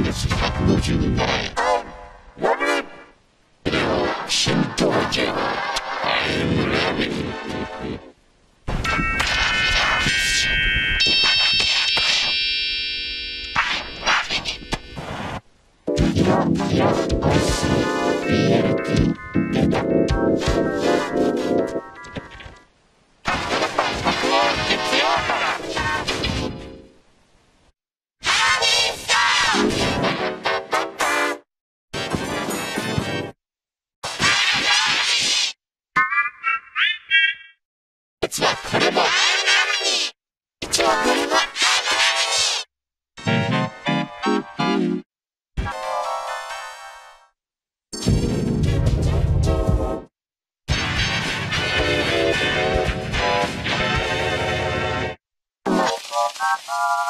Looking, looking, looking. Bye.